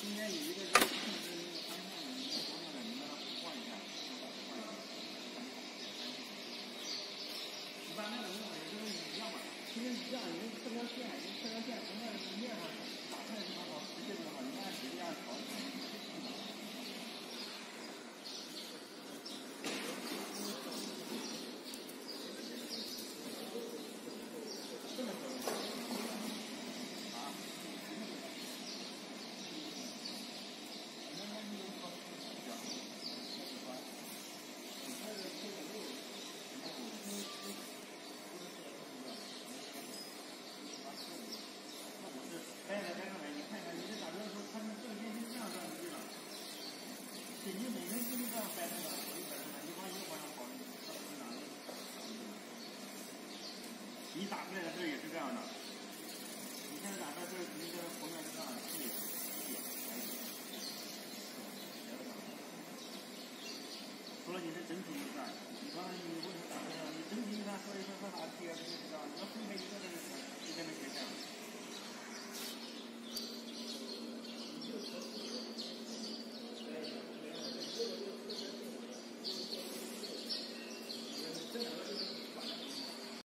今天有一个就是控制那个方向的，你方向的，你让它换一下，换一下。一般那个路也就是一样嘛，其实一样，你这条线，你这条线从那个面上打出来就好，直接就好，你按直接按调。掰开掰开来，你看看，你这打折的时候，它那正线是这样转的，对吧？对，你每根筋都这样掰开的，我就掰开了，你往右方向跑，你到哪里？你打出来的字也是这样的，你现在打出来这肯定这个头面是这样的，对，对，哎，除了你的整体一看，你刚才你为什么打